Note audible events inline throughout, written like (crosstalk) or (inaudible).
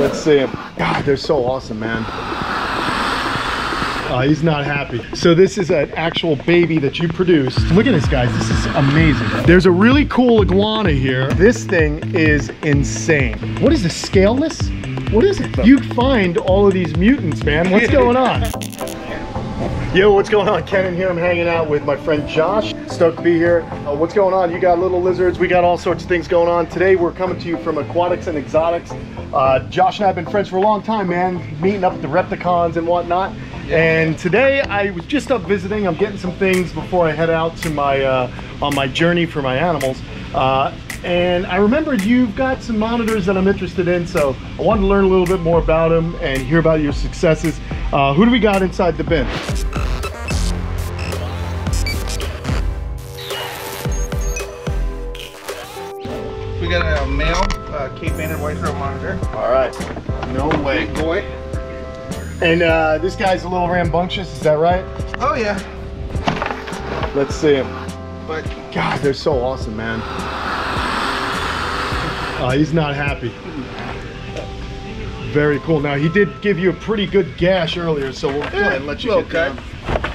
Let's see him. God, they're so awesome, man. Oh, he's not happy. So this is an actual baby that you produced. Look at this, guys. This is amazing. There's a really cool iguana here. This thing is insane. What is this, scaleless? What is it? You find all of these mutants, man. What's (laughs) going on? Yo, what's going on? Kenan here. I'm hanging out with my friend Josh. Stoked to be here. Uh, what's going on? You got little lizards. We got all sorts of things going on. Today we're coming to you from Aquatics and Exotics. Uh, Josh and I have been friends for a long time, man. Meeting up with the Repticons and whatnot. And today I was just up visiting. I'm getting some things before I head out to my uh, on my journey for my animals. Uh, and I remembered you've got some monitors that I'm interested in, so I wanted to learn a little bit more about them and hear about your successes. Uh, who do we got inside the bin? Cape Banded White Throat monitor. All right. No way. Big boy. And uh, this guy's a little rambunctious, is that right? Oh yeah, Let's see him. but God, they're so awesome, man. Oh, he's not happy. Very cool. Now, he did give you a pretty good gash earlier, so we'll go ahead and let you little get down.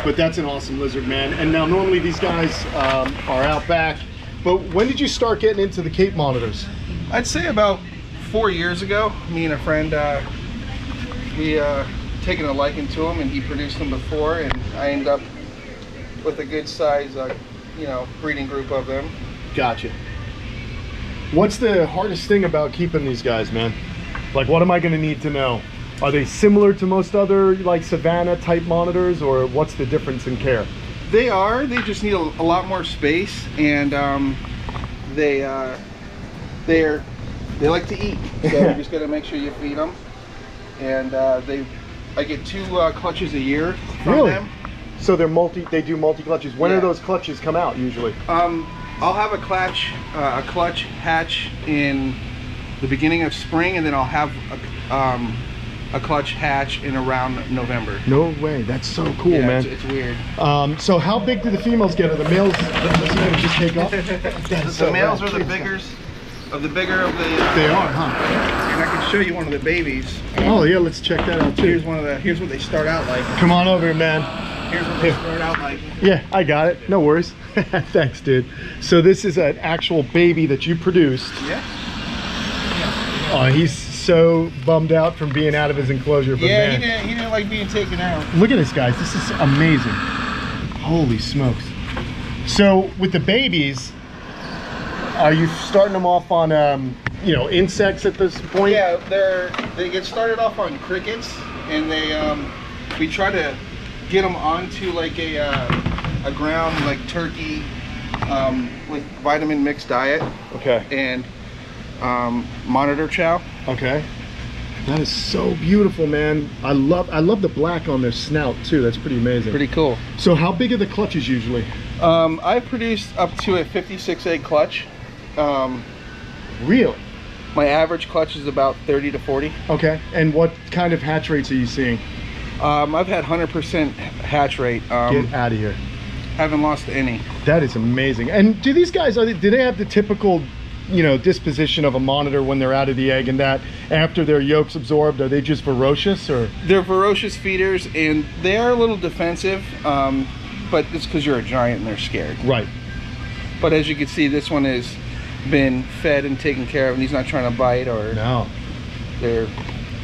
But that's an awesome lizard, man. And now, normally these guys um, are out back. But when did you start getting into the Cape monitors? I'd say about four years ago, me and a friend, uh, we uh, taken a liking to him, and he produced them before, and I ended up with a good size, uh, you know, breeding group of them. Gotcha. What's the hardest thing about keeping these guys, man? Like, what am I going to need to know? Are they similar to most other like Savannah type monitors, or what's the difference in care? They are. They just need a, a lot more space, and um, they uh, they're they like to eat. So you (laughs) just got to make sure you feed them. And uh, they, I get two uh, clutches a year from Really? them. So they're multi. They do multi clutches. When Yeah. do those clutches come out usually? Um, I'll have a clutch uh, a clutch hatch in the beginning of spring, and then I'll have a, um, a clutch hatch in around November. No way. That's so cool, yeah, man. It's, it's weird. Um, so how big do the females get? Are the males just take off? (laughs) The males are the biggers of the bigger of the. Uh, They are, huh? And I can show you one of the babies. Oh yeah, let's check that out too. Here's one of the. Here's what they start out like. Come on over, man. Here's what they start out like. Yeah, I got it. No worries. (laughs) Thanks, dude. So this is an actual baby that you produced. Yeah. yeah. Oh, he's so bummed out from being out of his enclosure. But Yeah, man, he didn't. He didn't like being taken out. look at this, guys. This is amazing. Holy smokes. So with the babies, are you starting them off on, um, you know, insects at this point? Yeah, they're they get started off on crickets, and they um, we try to get them onto like a uh, a ground like turkey, um, like vitamin mixed diet Okay. and um, monitor chow. Okay. That is so beautiful, man. I love I love the black on their snout too. That's pretty amazing. Pretty cool. So how big are the clutches usually? Um, I produced up to a 56 egg clutch. Um, Really? my average clutch is about 30 to 40. Okay. And what kind of hatch rates are you seeing? Um, I've had 100% hatch rate. Um, Get out of here. haven't lost any. That is amazing. And do these guys are they, do they have the typical, you know, disposition of a monitor when they're out of the egg and that after their yolks absorbed, are they just ferocious or They're ferocious feeders and they are a little defensive, um, but it's because you're a giant and they're scared. right? But as you can see, this one has been fed and taken care of, and he's not trying to bite or No. they're.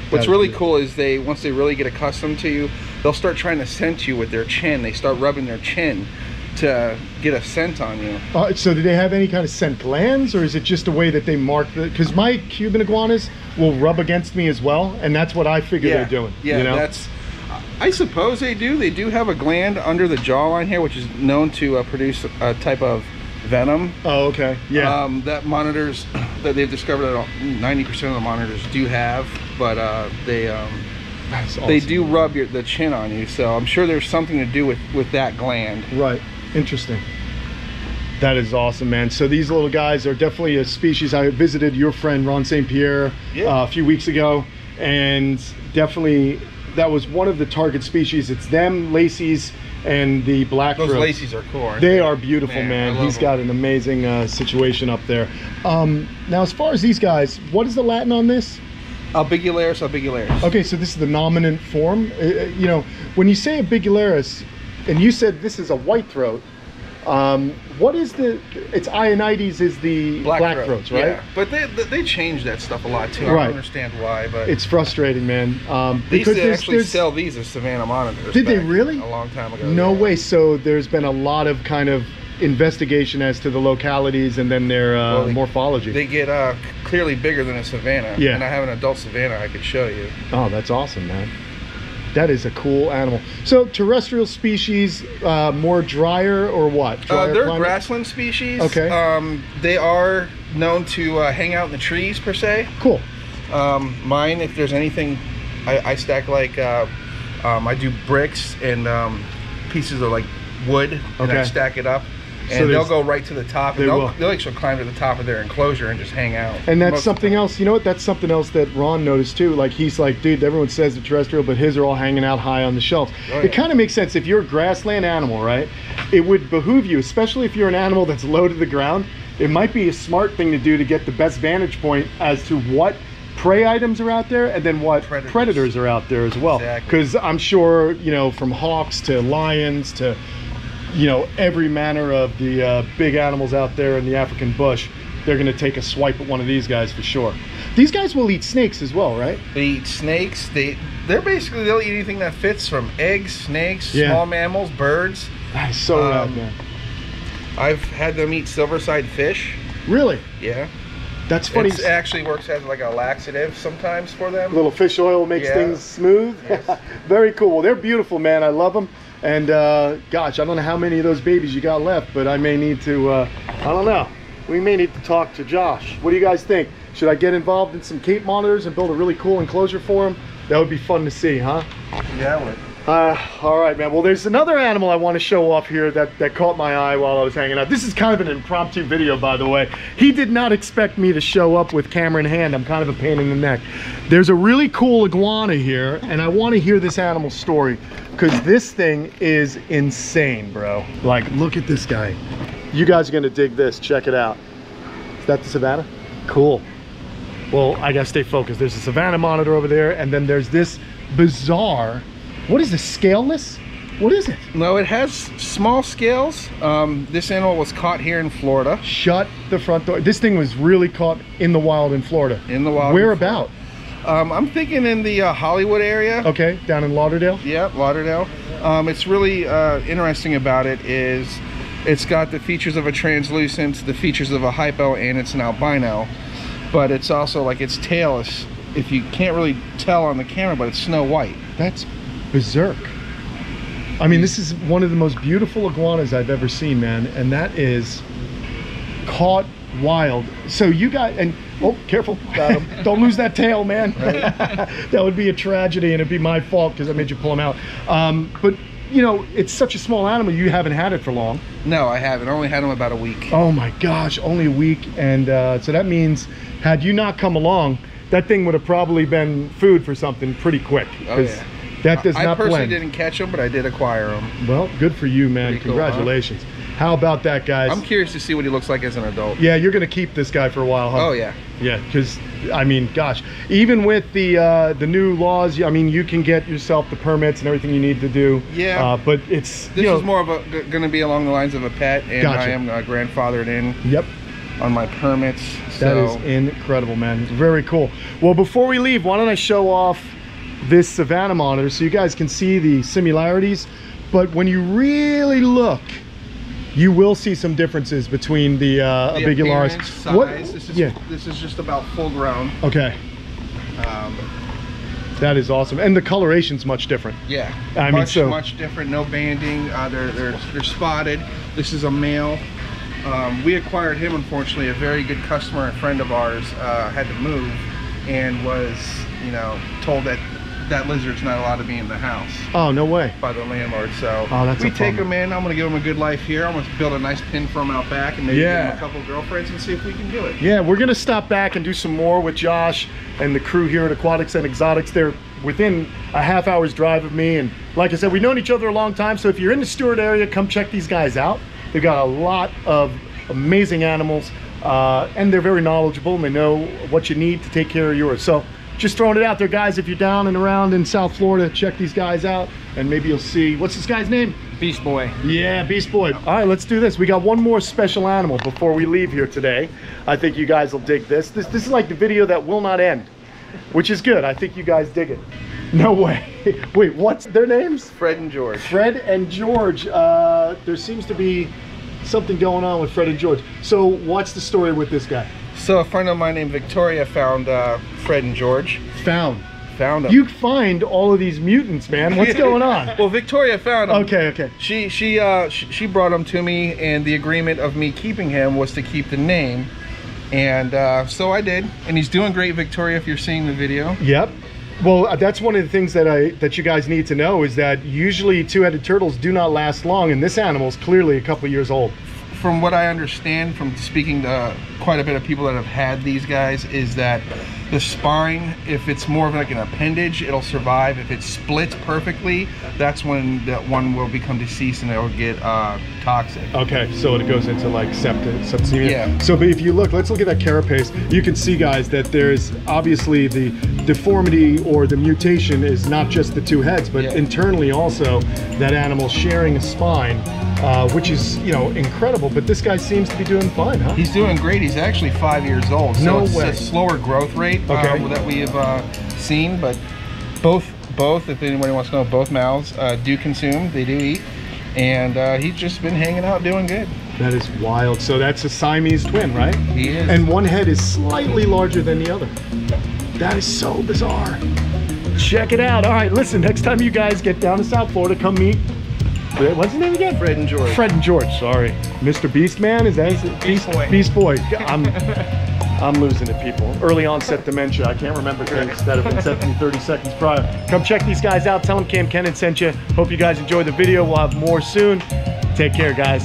What's really beautiful. cool is they once they really get accustomed to you, they'll start trying to scent you with their chin. They start rubbing their chin to get a scent on you. Uh, so do they have any kind of scent glands or is it just a way that they mark the because my Cuban iguanas will rub against me as well and that's what I figure they're doing. Yeah, you know? that's. I suppose they do. They do have a gland under the jawline here, which is known to uh, produce a type of venom. Oh, okay. Yeah. Um, that monitors that they've discovered that ninety percent of the monitors do have, but uh, they um, That's they do rub your, the chin on you. So I'm sure there's something to do with with that gland. Right. Interesting. That is awesome, man. So these little guys are definitely a species. I visited your friend Ron St. Pierre Yeah. uh, a few weeks ago, and definitely that was one of the target species. It's them, Lacey's, and the black Those laces are cool. They are beautiful, Man, man. He's them. got an amazing uh, situation up there. Um, now, as far as these guys, what is the Latin on this? Albigularis albigularis. Okay, so this is the nominate form. Uh, uh, you know, when you say Albigularis, and you said this is a white throat, um, what is the? It's Ionides is the black, throat. throats, right? Yeah, but they they they changed that stuff a lot too. I don't understand why, but It's frustrating, man. Um, they used to actually sell these as Savannah monitors. Did they really? A long time ago. No yeah. way. So there's been a lot of kind of investigation as to the localities and then their uh, Well, they- morphology. They get uh, clearly bigger than a Savannah. Yeah. And I have an adult Savannah I could show you. oh, that's awesome, man. That is a cool animal. So terrestrial species, uh, more drier or what? Uh, they're climate? grassland species. Okay. Um, they are known to uh, hang out in the trees per se. Cool. Um, mine, if there's anything, I, I stack like uh, um, I do bricks and um, pieces of like wood, and I stack it up, So and they'll go right to the top, They and will. they'll, they'll actually climb to the top of their enclosure and just hang out. And that's most of the something else. You know what? That's something else that Ron noticed too. Like he's like, dude, everyone says the terrestrial, but his are all hanging out high on the shelves. Oh, It kind of makes sense if you're a grassland animal, right? It would behoove you, especially if you're an animal that's low to the ground. It might be a smart thing to do to get the best vantage point as to what prey items are out there and then what predators, Predators. are out there as well. Exactly. Because I'm sure, you know, from hawks to lions to you know every manner of the uh, big animals out there in the African bush, they're going to take a swipe at one of these guys for sure. These guys will eat snakes as well, right? They eat snakes. They they're basically they'll eat anything that fits from eggs, snakes, Yeah. small mammals, birds. Nice, so rad, Um, man. I've had them eat silverside fish. Really? Yeah. That's funny. It actually works as like a laxative sometimes for them. A little fish oil makes Yeah. things smooth. Yes. (laughs) Very cool. Well, they're beautiful, man. I love them. And uh, gosh, I don't know how many of those babies you got left, but I may need to. Uh, I don't know. We may need to talk to Josh. What do you guys think? Should I get involved in some Cape monitors and build a really cool enclosure for them? That would be fun to see, huh? Yeah. Uh, all right, man. Well, there's another animal I want to show off here that, that caught my eye while I was hanging out. This is kind of an impromptu video, by the way. He did not expect me to show up with camera in hand. I'm kind of a pain in the neck. There's a really cool iguana here, and I want to hear this animal story because this thing is insane, bro. Like, look at this guy. You guys are going to dig this. Check it out. Is that the Savannah? Cool. Well, I gotta stay focused. There's a Savannah monitor over there, and then there's this bizarre. What is this? Scaleless? What is it? No, it has small scales. Um, this animal was caught here in Florida. Shut the front door. This thing was really caught in the wild in Florida. In the wild. Where about? Um, I'm thinking in the uh, Hollywood area. Okay, down in Lauderdale. Yeah, Lauderdale. Um, it's really uh, interesting about it is it's got the features of a translucent, the features of a hypo, and it's an albino. But it's also like its tail is, if you can't really tell on the camera, but it's snow white. That's berserk. I mean, this is one of the most beautiful iguanas I've ever seen, man, and that is caught wild. So you got and oh, careful, him. (laughs) Don't lose that tail, man. (laughs) that would be a tragedy, and it'd be my fault because I made you pull him out. Um, but you know, it's such a small animal. You haven't had it for long. No, I haven't. I only had them about a week. Oh my gosh, only a week, and uh, so that means had you not come along, that thing would have probably been food for something pretty quick. Oh, yeah. That does I not personally blend. didn't catch them, but I did acquire them. Well, good for you, man. Pretty cool, huh? Congratulations. How about that, guys? I'm curious to see what he looks like as an adult. yeah, you're gonna keep this guy for a while, huh? Oh yeah. Yeah, because I mean, gosh, even with the uh, the new laws, I mean, you can get yourself the permits and everything you need to do. Yeah. Uh, but it's This you know, is more of a going to be along the lines of a pet, and Gotcha. I am uh, grandfathered in Yep. on my permits. That is So incredible, man. Very cool. Well, before we leave, why don't I show off this Savannah monitor so you guys can see the similarities. But when you really look, you will see some differences between the uh, the Albigularis. size. What? This is yeah. this is just about full grown. Okay. Um, That is awesome. And the coloration's much different. yeah, I mean, much so- much different. No banding. Uh, they're they're they're spotted. This is a male. Um, we acquired him. Unfortunately, a very good customer and friend of ours uh, had to move, and was you know told that that lizard's not allowed to be in the house Oh, no way. by the landlord. So Oh, that's we a take bummer. him in. I'm gonna give him a good life here. I'm gonna build a nice pin for him out back, and maybe Yeah. give him a couple girlfriends and see if we can do it. Yeah, we're gonna stop back and do some more with Josh and the crew here at Aquatics and Exotics. They're within a half hour's drive of me, and like I said, we've known each other a long time. So if you're in the Stuart area, come check these guys out. They've got a lot of amazing animals, uh, and they're very knowledgeable and they know what you need to take care of yours. So just throwing it out there, guys. If you're down and around in South Florida, check these guys out, and maybe you'll see what's this guy's name? Beast Boy. Yeah, Beast Boy. All right, let's do this. We got one more special animal before we leave here today. I think you guys will dig this. This this is like the video that will not end, which is good. I think you guys dig it. No way. (laughs) Wait, what's their names? Fred and George. Fred and George. Uh, there seems to be something going on with Fred and George. So what's the story with this guy? So a friend of mine named Victoria found uh, Fred and George. Found. Found them. You find all of these mutants, man. What's (laughs) going on? well, Victoria found them. Okay, okay. She she uh she, she brought them to me, and the agreement of me keeping him was to keep the name, and uh, so I did. And he's doing great, Victoria. If you're seeing the video. Yep. Well, uh, that's one of the things that I that you guys need to know is that usually two-headed turtles do not last long, and this animal is clearly a couple years old. From what I understand from speaking to quite a bit of people that have had these guys, is that the spine, if it's more of like an appendage, it'll survive. If it splits perfectly, that's when that one will become deceased and it will get uh, toxic. Okay, so it goes into like septic, septicemia. Yeah. So, but if you look, let's look at that carapace. You can see, guys, that there's obviously the deformity or the mutation is not just the two heads, but Yeah. internally also that animal sharing a spine, uh, which is you know incredible. But this guy seems to be doing fine, huh? He's doing great. He's actually five years old. So No it's way. a slower growth rate uh, Okay. that we have uh, seen, but both both, if anybody wants to know, both mouths uh, do consume. They do eat, and uh, he's just been hanging out, doing good. That is wild. So that's a Siamese twin, right? He is. And one head is slightly larger than the other. That is so bizarre. Check it out. All right, listen, next time you guys get down to South Florida, come meet. What's his name again? Fred and George. Fred and George, sorry. Mr. Beast Man, is that his Beast Boy. Beast Boy. I'm (laughs) I'm losing it, people. Early onset dementia. I can't remember things that have been said to me 30 (laughs) seconds prior. Come check these guys out. Tell them Kamp Kenan sent you. Hope you guys enjoyed the video. We'll have more soon. Take care, guys.